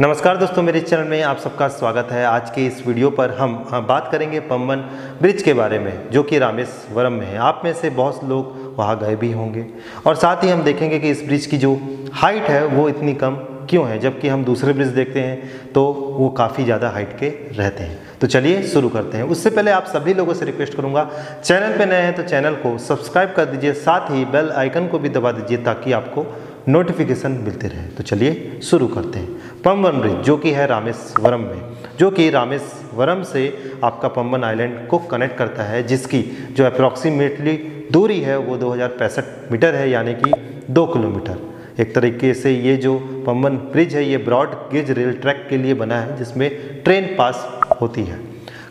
नमस्कार दोस्तों, मेरे चैनल में आप सबका स्वागत है। आज के इस वीडियो पर हम बात करेंगे पम्बन ब्रिज के बारे में, जो कि रामेश्वरम में है। आप में से बहुत लोग वहाँ गए भी होंगे। और साथ ही हम देखेंगे कि इस ब्रिज की जो हाइट है, वो इतनी कम क्यों है? जबकि हम दूसरे ब्रिज देखते हैं तो वो काफ़ी ज़्यादा हाइट के रहते हैं। तो चलिए शुरू करते हैं। उससे पहले आप सभी लोगों से रिक्वेस्ट करूँगा, चैनल पर नए हैं तो चैनल को सब्सक्राइब कर दीजिए, साथ ही बेल आइकन को भी दबा दीजिए, ताकि आपको नोटिफिकेशन मिलते रहे। तो चलिए शुरू करते हैं। पम्बन ब्रिज जो कि है रामेश्वरम में, जो कि रामेश्वरम से आपका पम्बन आइलैंड को कनेक्ट करता है, जिसकी जो अप्रॉक्सीमेटली दूरी है, वो दो हज़ार पैंसठ मीटर है, यानी कि दो किलोमीटर। एक तरीके से ये जो पम्बन ब्रिज है, ये ब्रॉड गेज रेल ट्रैक के लिए बना है, जिसमें ट्रेन पास होती है।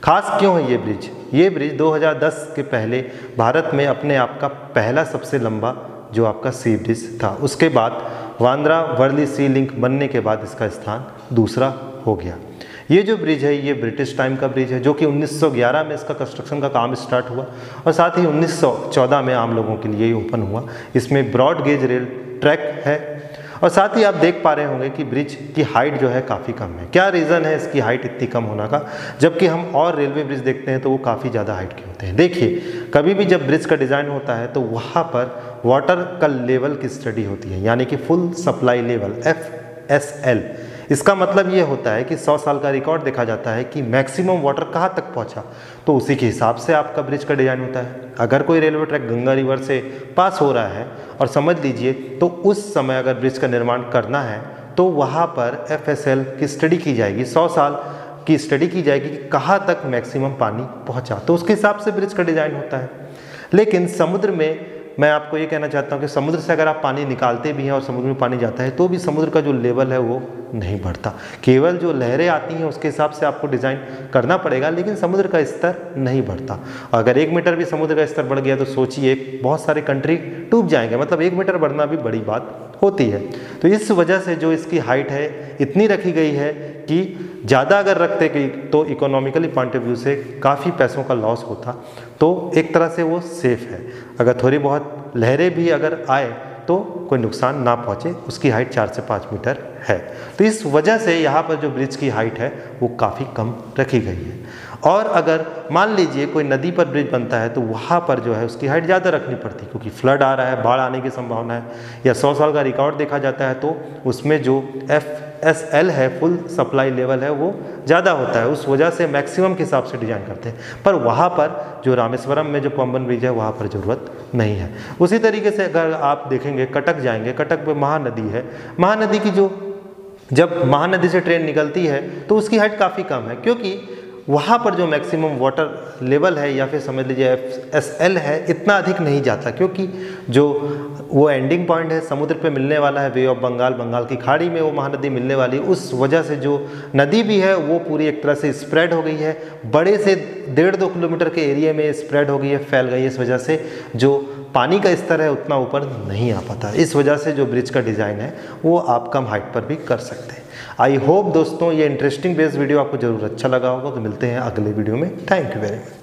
खास क्यों है ये ब्रिज ये ब्रिज 2010 के पहले भारत में अपने आप का पहला सबसे लंबा जो आपका सी ब्रिज था। उसके बाद वांद्रा वर्ली सी लिंक बनने के बाद इसका स्थान दूसरा हो गया। ये जो ब्रिज है, ये ब्रिटिश टाइम का ब्रिज है, जो कि 1911 में इसका कंस्ट्रक्शन का काम स्टार्ट हुआ और साथ ही 1914 में आम लोगों के लिए ओपन हुआ। इसमें ब्रॉड गेज रेल ट्रैक है और साथ ही आप देख पा रहे होंगे कि ब्रिज की हाइट जो है काफ़ी कम है। क्या रीज़न है इसकी हाइट इतनी कम होना का? जबकि हम और रेलवे ब्रिज देखते हैं तो वो काफ़ी ज़्यादा हाइट के होते हैं। देखिए, कभी भी जब ब्रिज का डिज़ाइन होता है तो वहाँ पर वाटर का लेवल की स्टडी होती है। यानी कि full supply level F S L इसका मतलब ये होता है कि 100 साल का रिकॉर्ड देखा जाता है कि मैक्सिमम वाटर कहाँ तक पहुँचा। तो उसी के हिसाब से आपका ब्रिज का डिज़ाइन होता है। अगर कोई रेलवे ट्रैक गंगा रिवर से पास हो रहा है और समझ लीजिए तो उस समय अगर ब्रिज का निर्माण करना है तो वहाँ पर एफएसएल की स्टडी की जाएगी। सौ साल की स्टडी की जाएगी कि कहाँ तक मैक्सिमम पानी पहुँचा। तो उसके हिसाब से ब्रिज का डिज़ाइन होता है। लेकिन समुद्र में मैं आपको ये कहना चाहता हूँ कि समुद्र से अगर आप पानी निकालते भी हैं और समुद्र में पानी जाता है तो भी समुद्र का जो लेवल है वो नहीं बढ़ता। केवल जो लहरें आती हैं, उसके हिसाब से आपको डिज़ाइन करना पड़ेगा, लेकिन समुद्र का स्तर नहीं बढ़ता। अगर एक मीटर भी समुद्र का स्तर बढ़ गया तो सोचिए, बहुत सारे कंट्री डूब जाएँगे। मतलब एक मीटर बढ़ना भी बड़ी बात होती है। तो इस वजह से जो इसकी हाइट है, इतनी रखी गई है कि ज़्यादा अगर रखते गई तो इकोनॉमिकली पॉइंट ऑफ़ व्यू से काफ़ी पैसों का लॉस होता। तो एक तरह से वो सेफ़ है। अगर थोड़ी बहुत लहरें भी अगर आए तो कोई नुकसान ना पहुँचे, उसकी हाइट चार से पाँच मीटर है। तो इस वजह से यहाँ पर जो ब्रिज की हाइट है, वो काफ़ी कम रखी गई है। और अगर मान लीजिए कोई नदी पर ब्रिज बनता है तो वहाँ पर जो है उसकी हाइट ज़्यादा रखनी पड़ती है क्योंकि फ्लड आ रहा है, बाढ़ आने की संभावना है, या सौ साल का रिकॉर्ड देखा जाता है तो उसमें जो एफ़ एस एल है फुल सप्लाई लेवल है, वो ज़्यादा होता है। उस वजह से मैक्सिमम के हिसाब से डिज़ाइन करते हैं। पर वहाँ पर जो रामेश्वरम में जो पम्बन ब्रिज है, वहाँ पर ज़रूरत नहीं है। उसी तरीके से अगर आप देखेंगे, कटक जाएँगे, कटक में महानदी है। महानदी की जो, जब महानदी से ट्रेन निकलती है तो उसकी हाइट काफ़ी कम है। क्योंकि वहाँ पर जो मैक्सिमम वाटर लेवल है, या फिर समझ लीजिए एस एल है, इतना अधिक नहीं जाता, क्योंकि जो वो एंडिंग पॉइंट है, समुद्र पे मिलने वाला है वे ऑफ़ बंगाल बंगाल की खाड़ी में वो महानदी मिलने वाली उस वजह से जो नदी भी है, वो पूरी एक तरह से स्प्रेड हो गई है। बड़े से डेढ़ दो किलोमीटर के एरिए में स्प्रेड हो गई है, फैल गई है, इस वजह से जो पानी का स्तर है, उतना ऊपर नहीं आ पाता। इस वजह से जो ब्रिज का डिज़ाइन है, वो आप कम हाइट पर भी कर सकते हैं। आई होप दोस्तों ये इंटरेस्टिंग बेस्ड वीडियो आपको ज़रूर अच्छा लगा होगा। तो मिलते हैं अगले वीडियो में। Thank you very much